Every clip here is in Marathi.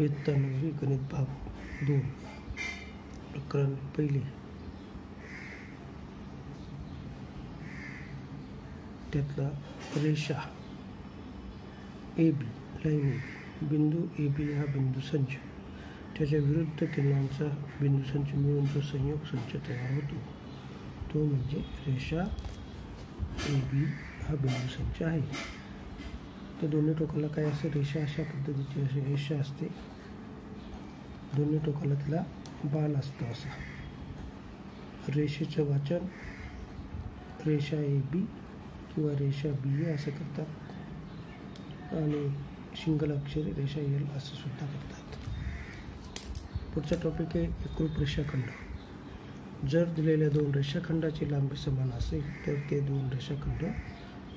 इयत्ता नववी गणित भाग दोन प्रकरण पहिले. त्यातला रेषा A B line A B बिंदू ए बी हा बिंदू संच. त्याच्या विरुद्ध किरणांचा बिंदू संच मिळून जो संयोग संच तयार होतो तो म्हणजे रेषा ए बी हा बिंदू संच आहे. तर दोन्ही टोकाला काय असते रेषा अशा पद्धतीची अशी रेषा असते. दोन्ही टोकाला तिला बाण असतं असा. रेषेचं वाचन रेषा ए बी किंवा रेषा बी ए असं करतात. आणि सिंगल अक्षर रेषा एल असं सुद्धा करतात. पुढचा टॉपिक आहे एकरूप रेषाखंड. जर दिलेल्या दोन रेषाखंडाची लांबी समान असेल तर ते दोन रेषाखंड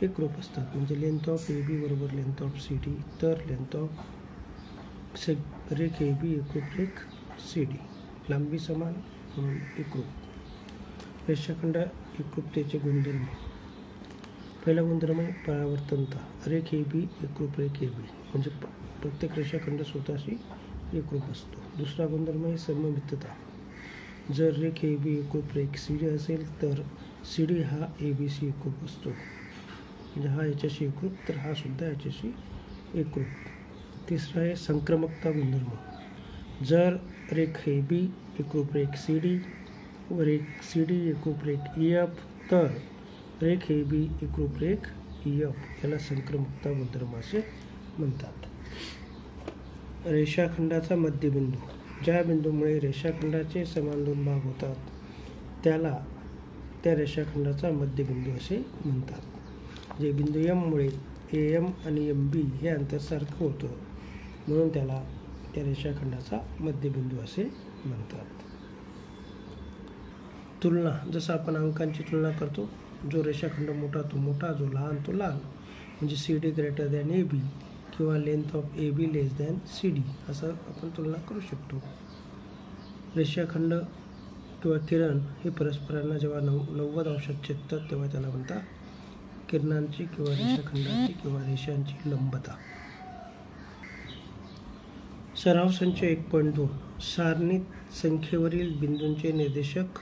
एकरूप असतात. म्हणजे लेंथ ऑफ ए बी बरोबर लेंथ ऑफ सी डी तर लेंथ ऑफ से रेख ए बी एकरूप रेख सी डी लांबी समान म्हणून एकरूप रेषाखंड एकरूपतेचे गुणधर्म. पहिला गुणधर्म आहे परावर्तनता. रेख ए बी एकरूप रेख ए बी म्हणजे प्रत्येक रेषाखंड स्वतःशी एकरूप असतो. दुसरा गुणधर्म आहे सममितता. जर रेख ए बी एकरूप रेख सी डी असेल तर सी डी हा ए बी सी एकरूप असतो. म्हणजे हा याच्याशी एकरूप तर हा सुद्धा याच्याशी एकरूप। तिसरा आहे संक्रमकता गुणधर्म। जर रेख ए बी एकरूप रेख सी डी व रेख सी डी एकरूप रेख ई एफ तर रेख ए बी एकरूप रेख ई एफ याला संक्रमकता गुणधर्म असे म्हणतात। रेषाखंडाचा मध्यबिंदू। ज्या बिंदूमुळे रेषाखंडाचे समान दोन भाग होतात त्याला त्या रेषाखंडाचा मध्यबिंदू असे म्हणतात। जे बिंदू एममुळे ए एम आणि एम बी हे अंतर सारखं होतं. म्हणून त्याला त्या रेषाखंडाचा मध्यबिंदू असे म्हणतात. तुलना जसं आपण अंकांची तुलना करतो जो रेषाखंड मोठा तो मोठा जो लहान तो लहान. म्हणजे C D greater than A B किंवा length of A B less than C D असं आपण तुलना करू शकतो. रेषाखंड किंवा किरण हे परस्परांना जेव्हा नव नव्वद अंशात छेदतात तेव्हा त्याला म्हणतात किरणांची किंवा रेषाखंडाची किंवा रेषांची लंबता. सराव संच एक पॉईंट दोन. सारणीत संख्येवरील बिंदूंचे निर्देशक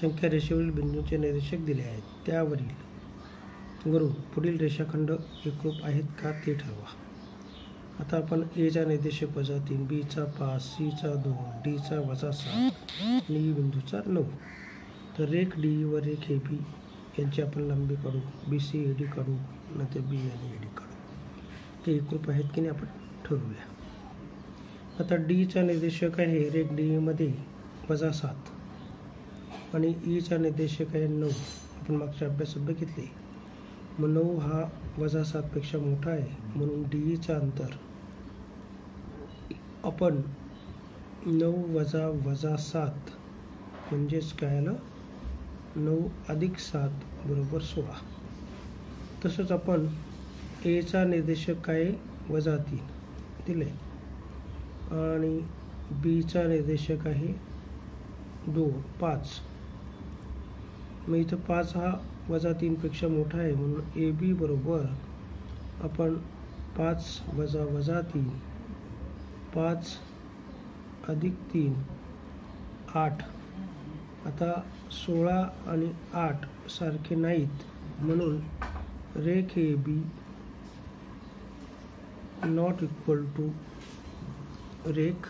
संख्या रेषेवरील बिंदूंचे निर्देशक दिले आहेत. त्यावरील वरून पुढील रेषाखंड एकरूप आहेत का ते ठरवा. आता आपण एचा निर्देशक वजा तीन बीचा पाच सीचा दोन डीचा वजा सात आणि ई बिंदूचा नऊ. तर रेख डी व रेख ए बी यांची आपण लांबी काढू बी सी ए डी काढू नंतर बी आणि ए डी काढू. ते एकरूप आहेत की नाही आपण ठरवूया. आता डीचा निर्देशक आहे रेग डीमध्ये वजा सात. आणि e ईचा निर्देशक आहे नऊ. आपण मागच्या अभ्यासात बघितले. मग नऊ हा वजा सातपेक्षा मोठा आहे. म्हणून डीचा अंतर आपण नऊ वजा वजा सात म्हणजेच काय आलं? नऊ अधिक सात बरोबर सोळा. तसंच आपण एचा निर्देशक काय आहे? वजा तीन दिले आणि बीचा निर्देशक आहे दोन पाच. मग इथं पाच हा वजा तीनपेक्षा मोठा आहे म्हणून ए बी बरोबर आपण पाच वजा वजा तीन पाच अधिक तीन आठ. आता सोळा आणि आठ सारखे नाहीत म्हणून रेख A B not equal to रेख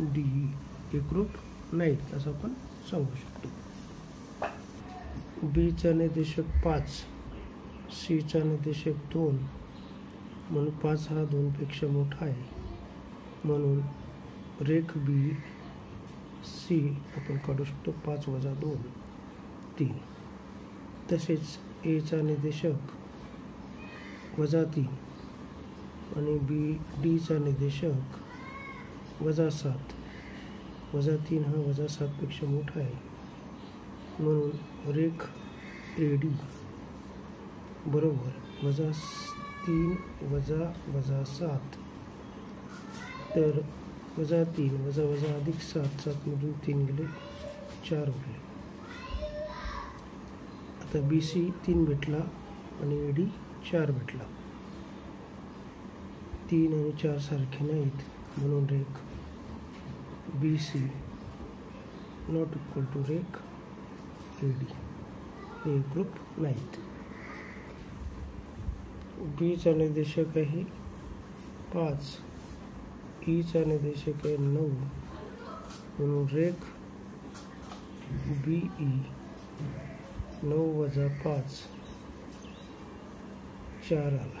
डी एकरूप नाहीत असं आपण सांगू शकतो. बीचा निर्देशक पाच सीचा निर्देशक दोन म्हणून पाच हा दोनपेक्षा मोठा आहे. म्हणून रेख बी सी आपण काढू शकतो पाच वजा दोन तीन. तसेच एचा निर्देशक वजा तीन आणि बी डीचा निर्देशक वजा सात. वजा तीन हा वजा सातपेक्षा मोठा आहे. म्हणून रेख ए डी बरोबर वजा तीन वजा वजा सात. तर वजा तीन वजा वजा अधिक सात सातमधून तीन गेले चार उरले. आता बी सी तीन भेटला आणि ए डी चार भेटला. तीन आणि चार सारखे नाहीत म्हणून रेख B C not equal to रेख ए डी हे ग्रुप नाहीत. बीचा निर्देशक आहे पाच ईचा निर्देशक आहे नऊ. म्हणून रेख बी ई नऊ वजा पाच. चार आला.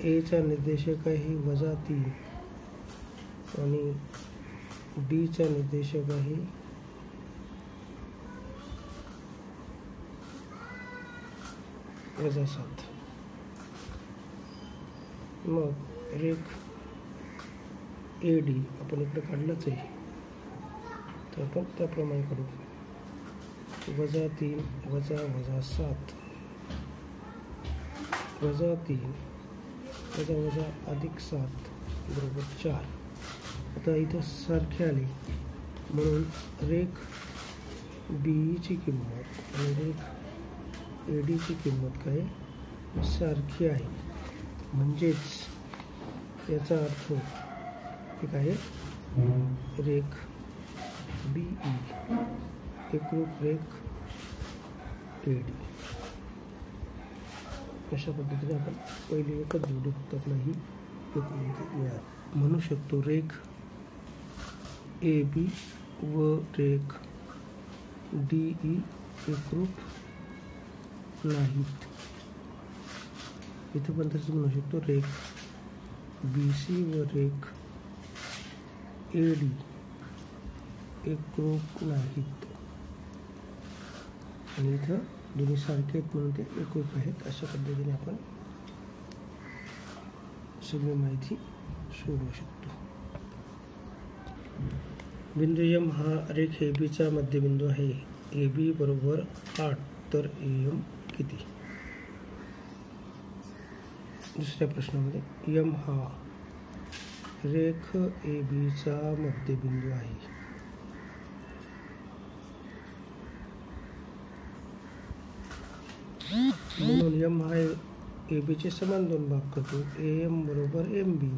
एचा निर्देशक आहे वजा तीन. आणि डीचा निर्देशक आहे वजा सात. मग रेख ए डी आपण इकडे काढलंच आहे. तर आपण त्याप्रमाणे काढू वजा तीन वजा वजा सात. वजा तीन वजा वजा अधिक सात बरोबर चार. आता इथं सारखे आले. म्हणून रेख बीईची किंमत आणि रेख ए डीची किंमत काय? सारखी आहे. म्हणजेच याचा अर्थ एक आहे. रेख बी ई एकरूप रेख ए डी अशा पद्धतीने आपण पहिली एकच जोडू फक्त आपला ही एक म्हणू शकतो रेख ए बी व रेख डी ई एकरूप नाहीत. इथे पण तसंच म्हणू शकतो रेख बी सी व रेख ए डी एकरूप नाहीत. आणि इथं दोन्ही सारखे आहेत म्हणून ते एकरूप आहेत. अशा पद्धतीने आपण सगळी माहिती सोडवू शकतो. बिंदू एम हा रेख ए बीचा मध्यबिंदू आहे. ए बी बरोबर आठ, तर ए एम किती? दुसऱ्या प्रश्नामध्ये यम हा रेख ए बीचा मध्यबिंदू आहे. म्हणून यम हा ए बीचे समान दोन भाग करतो. ए एम बरोबर M B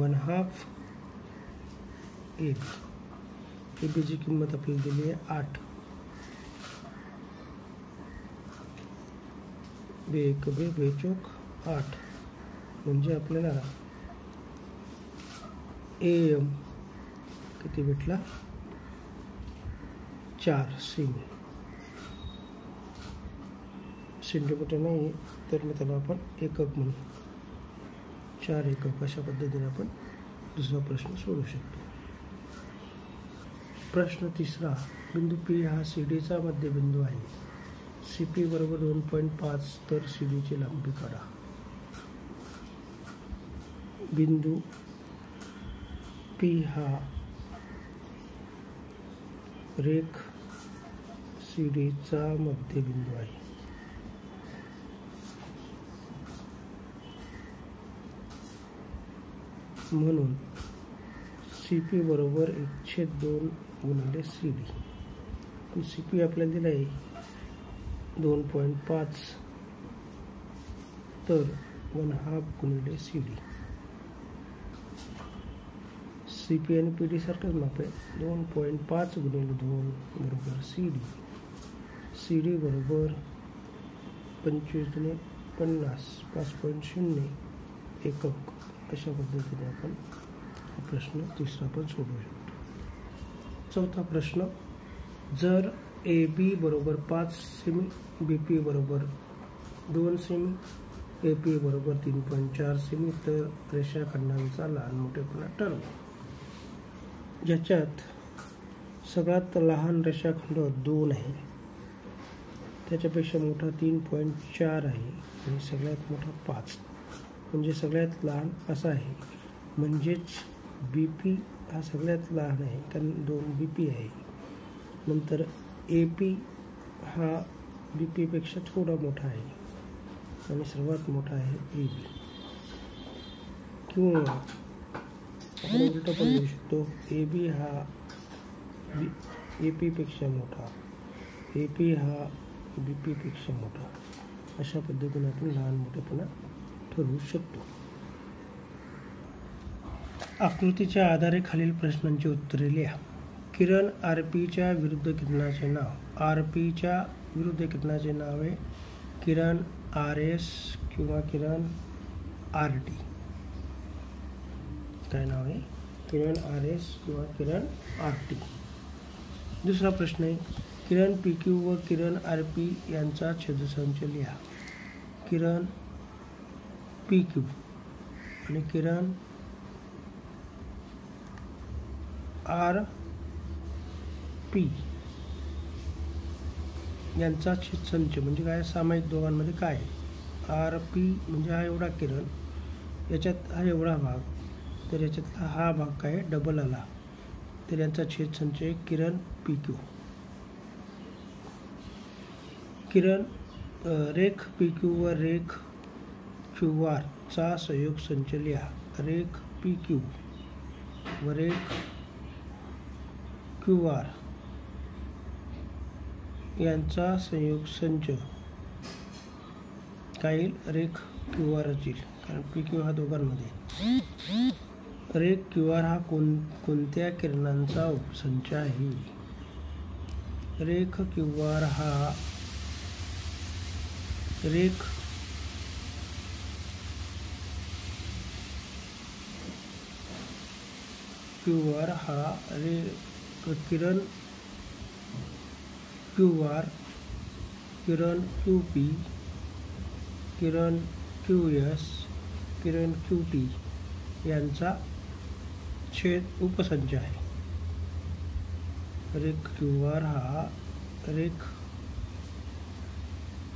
one half A B A बीची किंमत आपल्याला दिली आहे आठ. बे एक, बे बेचोक आठ. म्हणजे आपल्याला ए एम किती भेटला? चार सेमी सेंटीमीटर नाही तर मग त्याला आपण एकक म्हणू. चार एकक अशा पद्धतीने आपण दुसरा प्रश्न सोडू शकतो. प्रश्न तिसरा बिंदू पी हा सी डीचा मध्यबिंदू आहे. सी पी बरोबर दोन पॉईंट पाच तर सी डीची लांबी काढा. बिंदू पी हा रेख सी डीचा मध्यबिंदू आहे. म्हणून सी पी बरोबर एकशे दोन गुणिले सी डी सी पी आपल्याला दिलं आहे दोन पॉईंट पाच. तर वन हाफ गुणिले सी डी सी पी आणि पी डी सारखंच माप आहे. दोन पॉईंट पाच गुणिले दोन बरोबर सी डी सी डी बरोबर पंचवीस गुणे पन्नास. पाच पॉईंट शून्य एकक. अशा पद्धतीने आपण हा प्रश्न तिसरा पण सोडवू शकतो. चौथा प्रश्न जर ए बी बरोबर पाच सेमी बी पी बरोबर दोन सेमी ए पी बरोबर तीन पॉईंट चार सेमी तर रेषाखंडांचा लहान मोठेपणा ठरवा. ज्याच्यात सगळ्यात लहान रेषाखंड दोन आहे. त्याच्यापेक्षा मोठा तीन पॉईंट चार आहे आणि सगळ्यात मोठा पाच. म्हणजे सगळ्यात लहान असा आहे. म्हणजेच बी पी हा सगळ्यात लहान आहे. कारण दोन बी पी आहे. नंतर ए पी हा बी पीपेक्षा थोडा मोठा आहे. आणि सर्वात मोठा आहे ए बी किंवा आपण उलट पण लिहू शकतो ए बी हा बी ए पीपेक्षा मोठा. ए पी हा बी पीपेक्षा मोठा. अशा पद्धतीने आपण लहान मोठेपणा ठरवू शकतो. आकृतीच्या आधारे खालील प्रश्नांची उत्तरे लिहा. किरण आर पीच्या विरुद्ध किरणाचे नाव. आर पीच्या विरुद्ध किरणाचे नाव आहे किरण आर एस किंवा किरण आर टी काय नाव आहे किरण आर एस किंवा किरण आर टी. दुसरा प्रश्न आहे किरण पी क्यू व किरण आर पी यांचा छेदसंच लिहा. किरण पी क्यू आणि किरण आर पी यांचा छेदसंच म्हणजे काय? सामायिक दोघांमध्ये काय? आर पी म्हणजे हा एवढा किरण याच्यात हा एवढा भाग तर याच्यातला हा भाग काय डबल आला. तर यांचा छेद संचय किरण पी क्यू किरण रेख पी क्यू व रेख क्यू आरचा संयोग संच लिहा. रेख पी क्यू व रेख क्यू आर यांचा संयोग संच. काय येईल? रेख क्यू आर येईल. कारण पी क्यू हा दोघांमध्ये रेख क्यू आर हा कोण कोणत्या किरणांचा उपसंच आहे? रेख क्यू आर हा रेख क्यू आर हा रे किरण क्यू आर किरण क्यू पी किरण क्यू एस किरण क्यू टी यांचा छेद उपसंच आहे. रेख क्यू आर हा रेख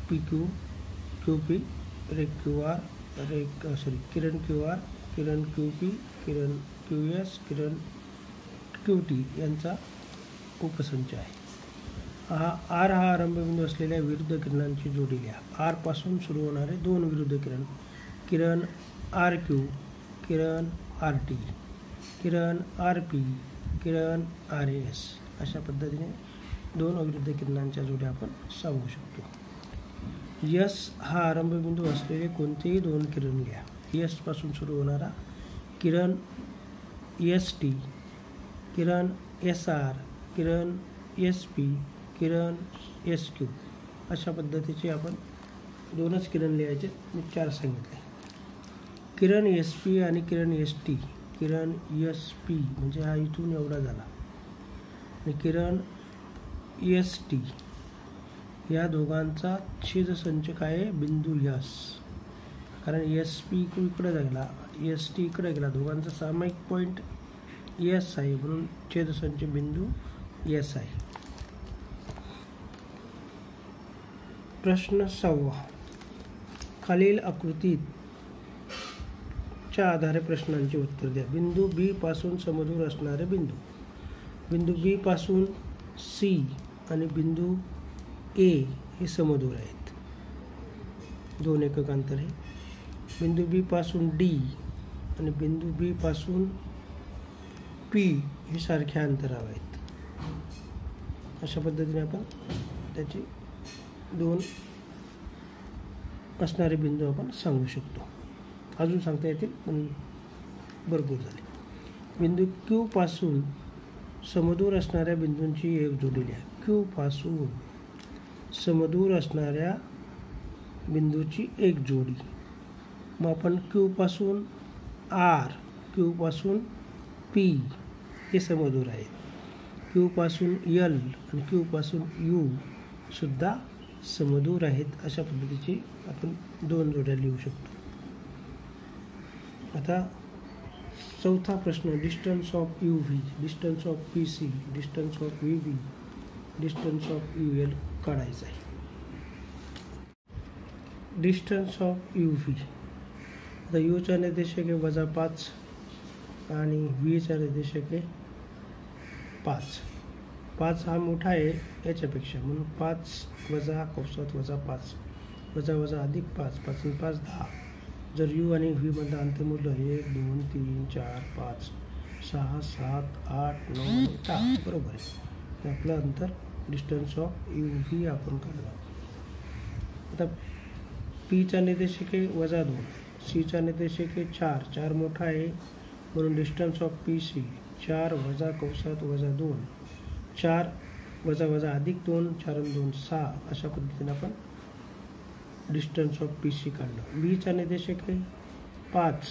पी क्यू क्यू पी रेख क्यू आर रेख सॉरी किरण क्यू आर किरण क्यू पी किरण क्यू एस किरण क्यू टी यांचा उपसंच आहे. हा आर हा आरंभबिंदू असलेल्या विरुद्ध किरणांची जोडी लिहा. आरपासून सुरू होणारे दोन विरुद्ध किरण किरण आर क्यू किरण आर टी. किरण आर पी किरण आर एस अशा पद्धतीने दोन अविरुद्ध किरणांच्या जोड्या आपण सांगू शकतो. यस हा आरंभबिंदू असलेले कोणतेही दोन किरण घ्या. यसपासून सुरू होणारा किरण एस टी किरण एस आर किरण एस पी किरण एस क्यू अशा पद्धतीचे आपण दोनच किरण लिहायचे. मी चार सांगितले. किरण एस पी आणि किरण एस टी किरण एस पी म्हणजे हा इथून एवढा झाला. आणि किरण एस टी या दोघांचा छेदसंच काय आहे? बिंदू यस. कारण एस पी इकडे गेला एस टी इकडे गेला दोघांचा सामायिक पॉईंट यस आहे म्हणून छेदसंच बिंदू यस आहे. प्रश्न सहावा खालील आकृतीत च्या आधारे प्रश्नांचे उत्तर द्या. बिंदू बी पासून समदूर असणारे बिंदू. बिंदू बी पासून सी आणि बिंदू ए हे समदूर आहेत. दोन एकक अंतर आहे. बिंदू बी पासून डी आणि बिंदू बी पासून पी हे सारख्या अंतरावर आहेत. अशा पद्धतीने आपण त्याची दोन असणारे बिंदू आपण सांगू शकतो. अजून सांगता येतील पण भरपूर झाले. बिंदू क्यू पासून समदूर असणाऱ्या बिंदूंची एक जोडलेली आहे क्यू पासून समदूर असणाऱ्या बिंदूची एक जोडी. मग आपण क्यूपासून आर क्यूपासून पी हे समदूर आहेत क्यूपासून यल आणि क्यूपासून यू सुद्धा समदूर आहेत अशा पद्धतीची आपण दोन जोड्या लिहू शकतो. आता चौथा प्रश्न distance of U V distance of P C distance of U V distance of U L काढायचं आहे. डिस्टन्स ऑफ यू व्ही आता यूचा निर्देशक आहे वजा पाच आणि व्हीचा निर्देशक आहे पाच. पाच हा मोठा आहे याच्यापेक्षा. म्हणून पाच वजा कौसात वजा पाच. वजा वजा अधिक पाच. पाच पाच दहा. जर यू आणि व्हीमधलं अंतर्मूल्य एक दोन तीन चार पाच सहा सात आठ नऊ आणि दहा बरोबर आहे. आपलं अंतर डिस्टन्स ऑफ यू व्ही आपण काढला. आता पीचा निर्देशक आहे वजा दोन सीचा निर्देशक आहे चार चार मोठा आहे म्हणून डिस्टन्स ऑफ पी सी चार वजा कंसात वजा दोन चार वजा वजा अधिक दोन चार दोन सहा अशा पद्धतीने आपण डिस्टन्स ऑफ पी सी काढलं बीचा निर्देशक आहे पाच.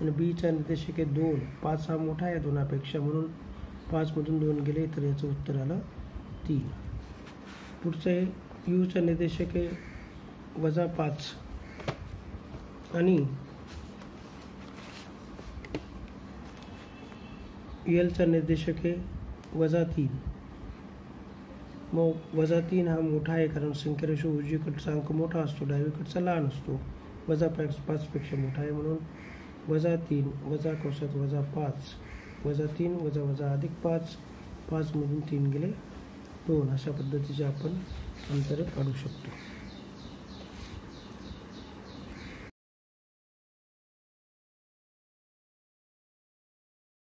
आणि बीचा निर्देशक आहे दोन. पाच हा मोठा आहे दोनापेक्षा म्हणून पाचमधून दोन गेले तर याचं उत्तर आलं तीन. पुढचं आहे यूचा निर्देशक आहे वजा पाच. आणि एलचा निर्देशक आहे वजा तीन. मग वजा तीन हा मोठा आहे कारण संख्यारेषा उजवीकडचा अंक मोठा असतो डावीकडचा लहान असतो. वजा पाच पाचपेक्षा मोठा आहे म्हणून वजा तीन वजा कोसात वजा पाच वजा तीन वजा वजा अधिक पाच पाचमधून तीन गेले दोन. अशा पद्धतीचे आपण अंतर काढू शकतो.